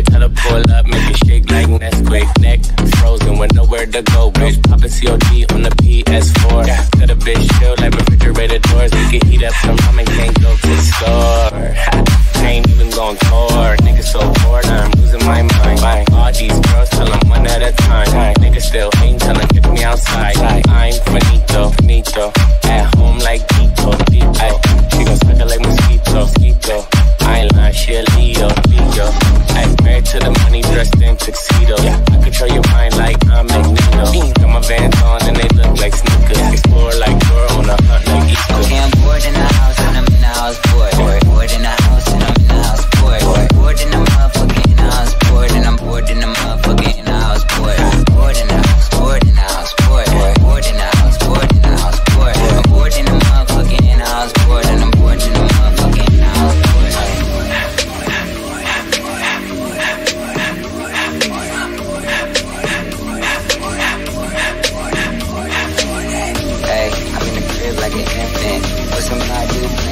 shit. Tell her pull up, make it shake like Nesquik. Neck frozen with nowhere to go. Bitch, poppin' COD on the PS4. Tell the bitch chill like refrigerator doors. We can heat up some ramen, can't go to the store. I ain't even gon' tour. Niggas so bored, I'm losing my mind. All these girls tell them one at a time. Niggas still ain't tellin' kick me outside. I'm finito, finito. At home like Tito, Tito. She gon' suck it like mosquito, mosquito. I ain't lying, she a to the money, dressed in tuxedo. Yeah. I control your mind like I'm Magneto. Got my Vans on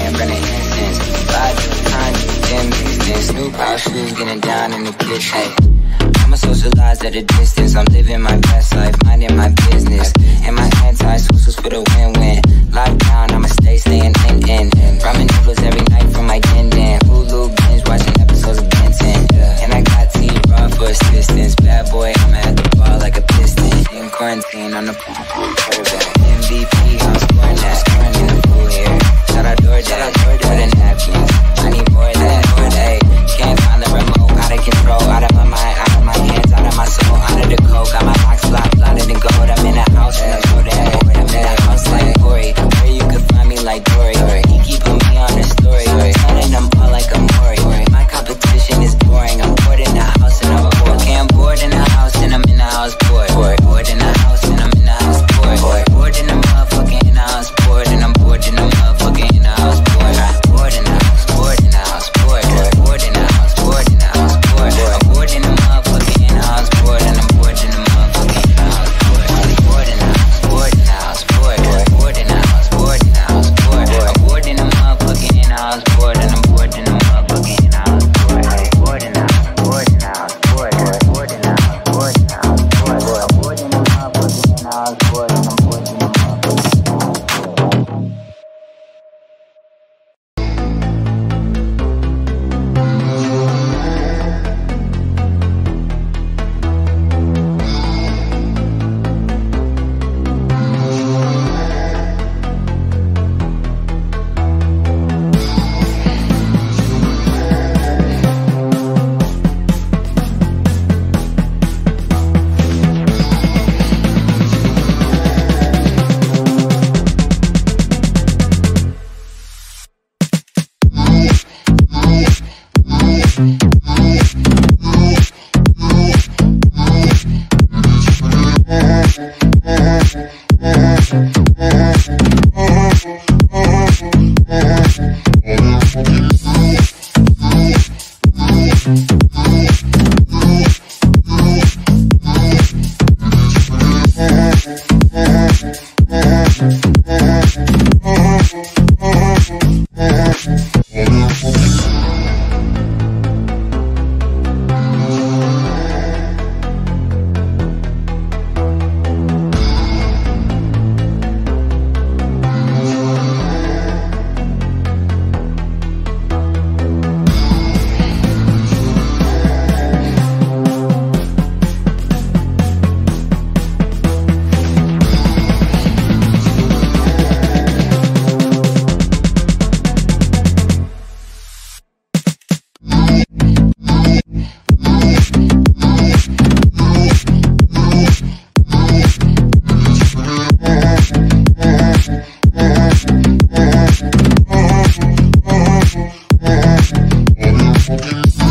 Playing burning incense. Kanye, Jim mixed in. Snoop house shoes getting down in the kitchen. Hey, I'ma socialize at a distance. I'm living my best life, minding my business. And my anti-socials for the win-win. Lockdown, I'ma stay staying in in. Ramen noodles every Thank you.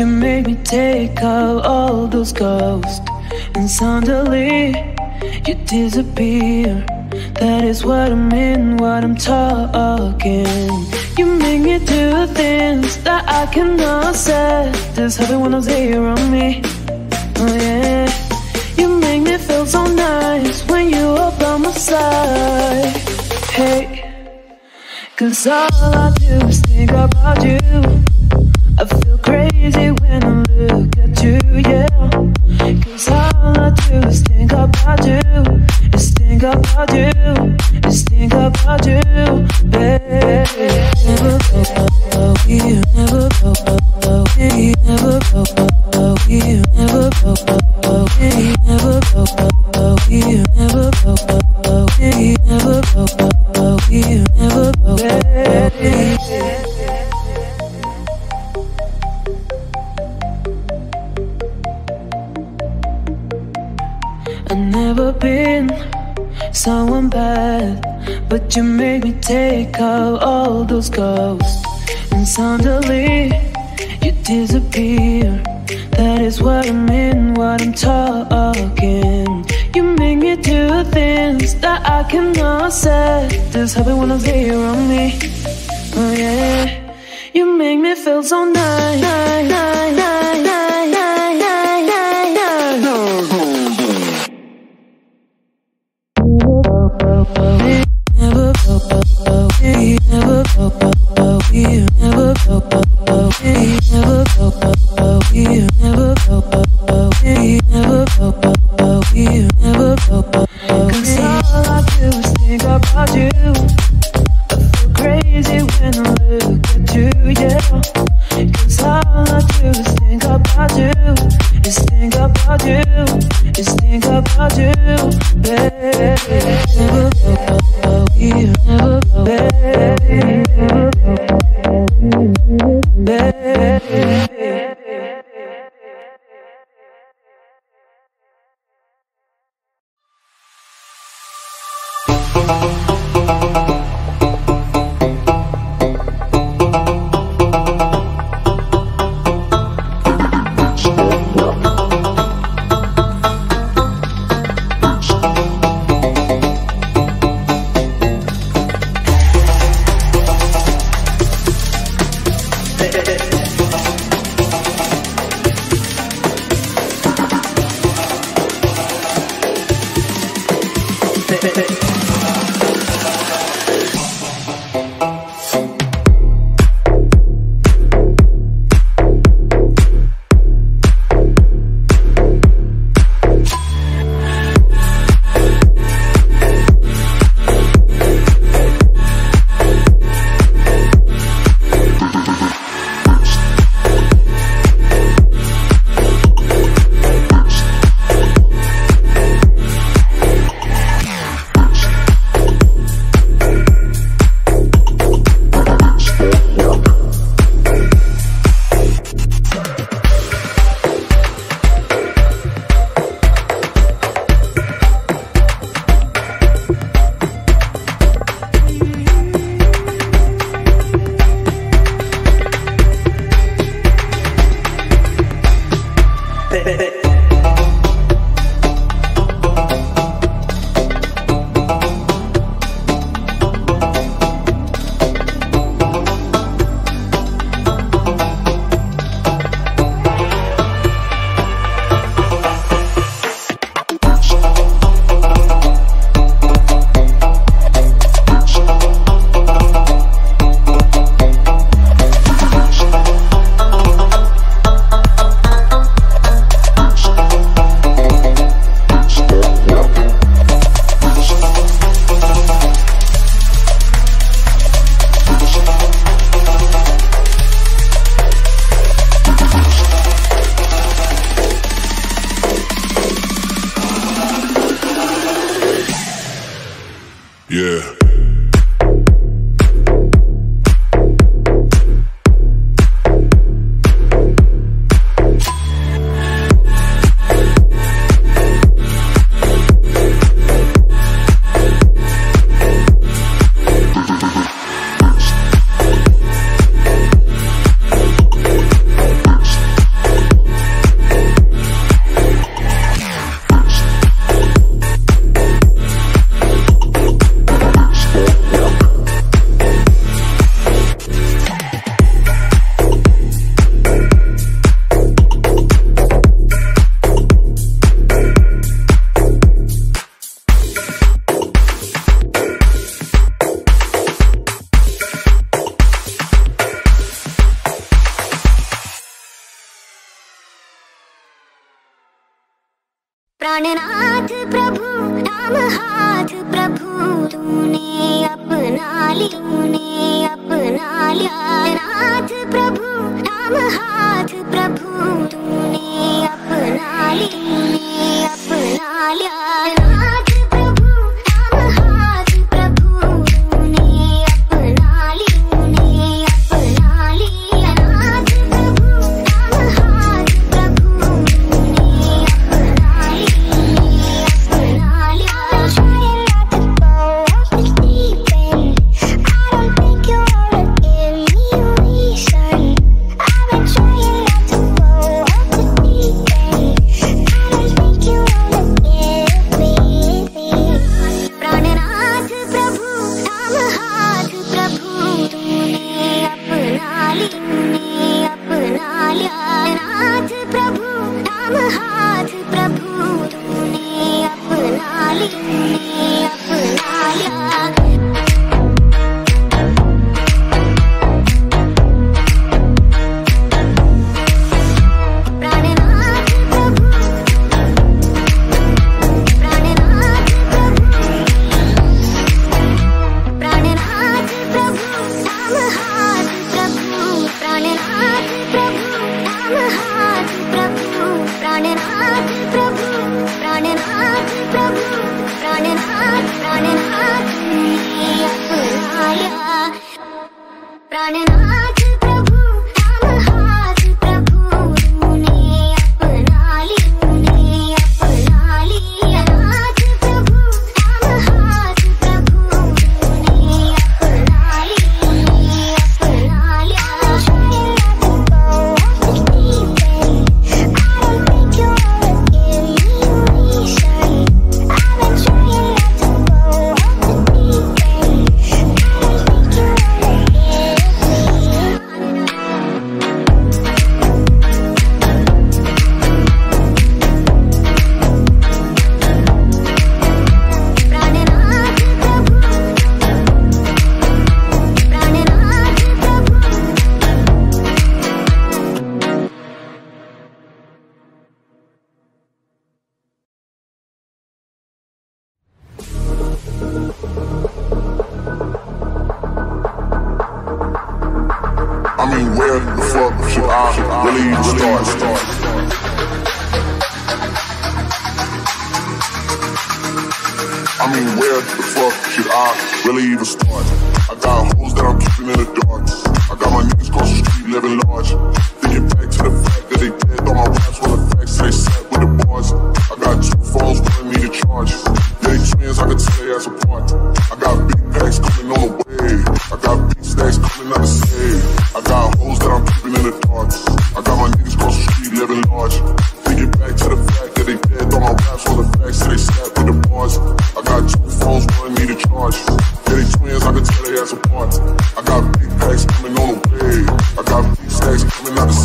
You made me take out all those ghosts, and suddenly you disappear. That is what I mean, what I'm talking. You make me do things that I cannot say. This happy when I'm here on me. Oh yeah. You make me feel so nice when you are by my side. Hey. Cause all I do is think about you. Crazy when I look at you, yeah. Cause all I do is think about you. Is think about you. Is think about you, baby. Never go away, never go away, never go away, never go away, never go out all those ghosts, and suddenly you disappear. That is what I mean, what I'm talking. You make me do things that I cannot say. This happen when I'm here on me. Oh yeah. You make me feel so nice, nice, nice, nice, away,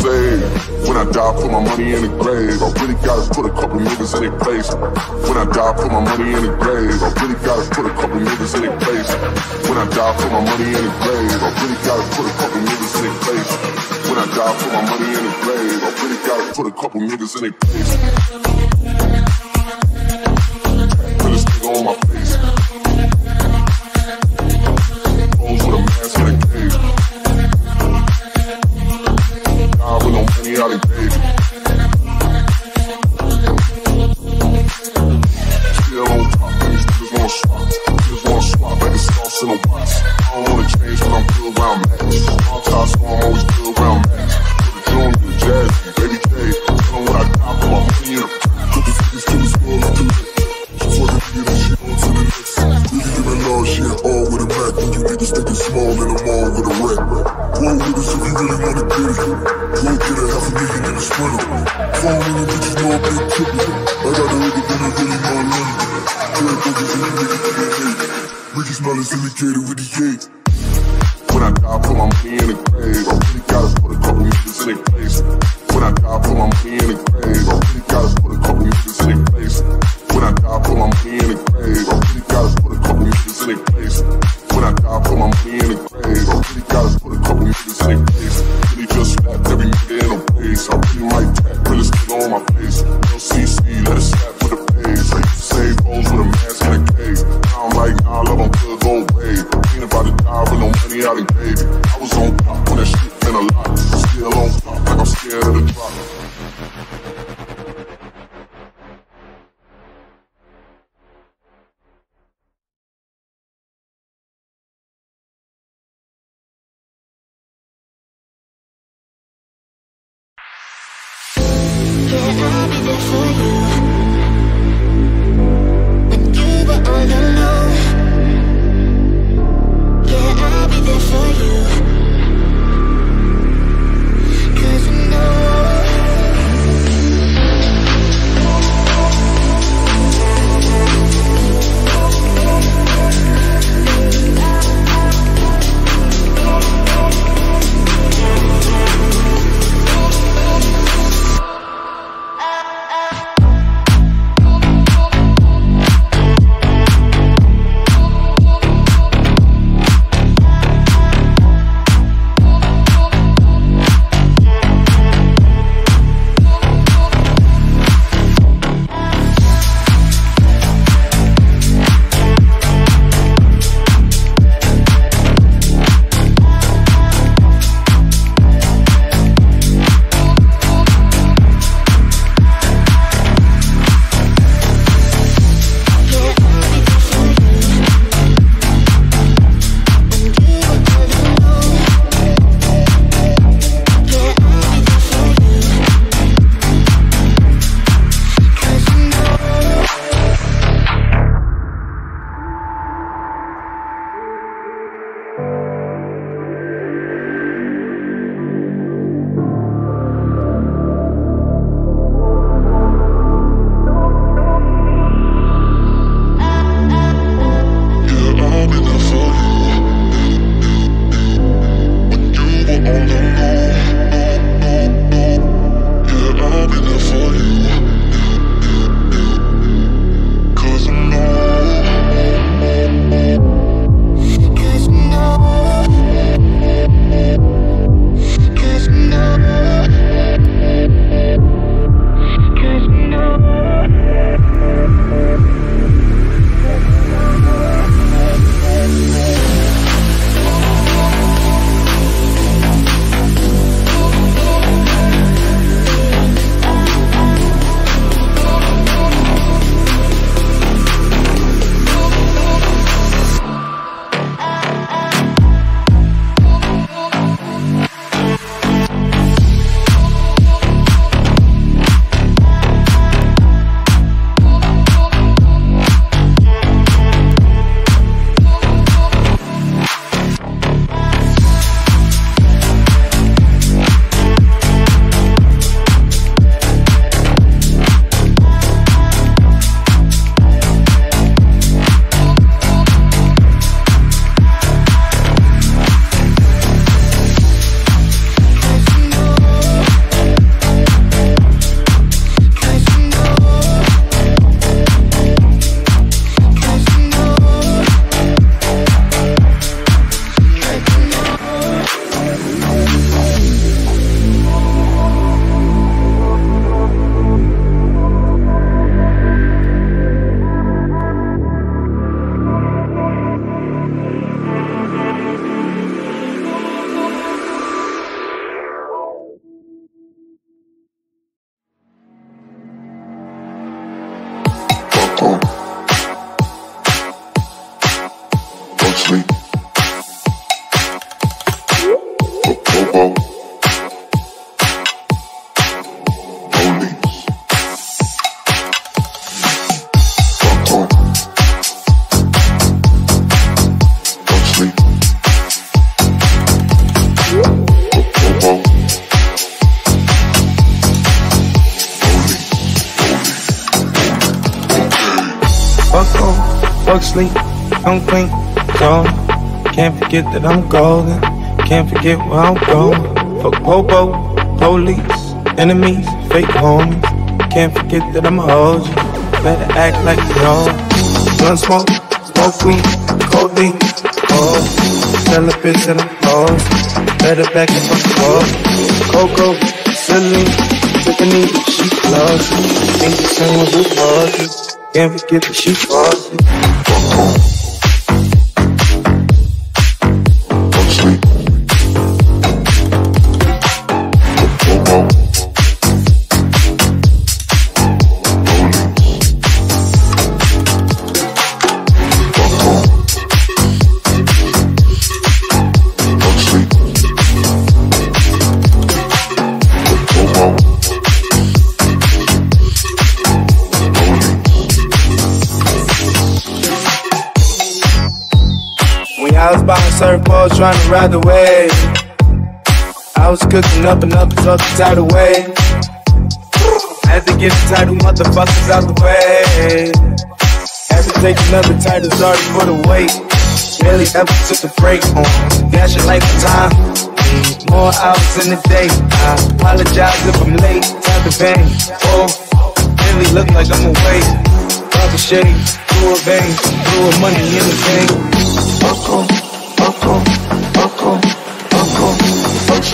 saved. When I die, put my money in the grave. I really gotta put a couple niggas in their place. When I die, put my money in the grave. I really gotta put a couple niggas in their place. When I die, put my money in the grave. I really gotta put a couple niggas in their place. When I die, put my money in the grave. I really gotta put a couple niggas in their place. Ricky smelling syndicated with the yay. When I die, put my money in the grave. I really gotta put a couple niggas in their place. When I die, put my money in the grave. I really gotta put a couple niggas in their place. When I die, put my money in the grave. I really gotta put a couple niggas in their place. When I die, put my money in the grave. I really gotta put a couple niggas in their place. Really just slapped every nigga in a place. I really might tap, really stick on my face. LCC, let us Go to sleep. Go, sleep, I'm clean, gone. Can't forget that I'm golden, can't forget where I'm going. Fuck popo, police, enemies, fake homies. Can't forget that I'm a you, better act like you know. Gun smoke, smoke weed, codeine, oh. Tell a bitch that I'm lost, better back the fuck off. Coco, Celine, Tiffany, she loves me. Think the same with the. Can't forget that she loves surfboard trying to ride the wave. I was cooking up and up another fucking tidal wave. Had to get the title motherfuckers out the way. Had to take another title, sorry for the wait. Barely ever took the break on. Dash it like the time. More hours in the day. I apologize if I'm late. Time to bang. Oh, really look like I'm away. Fuck a shade, through a vein, through a money in the vein. Fuck on,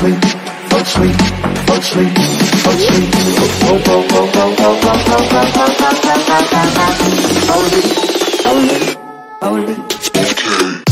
sleep, fuck sleep, fuck sleep, fuck sleep. Oh, oh, oh, oh, oh, oh, oh, oh, oh, oh, oh, oh, only, only. I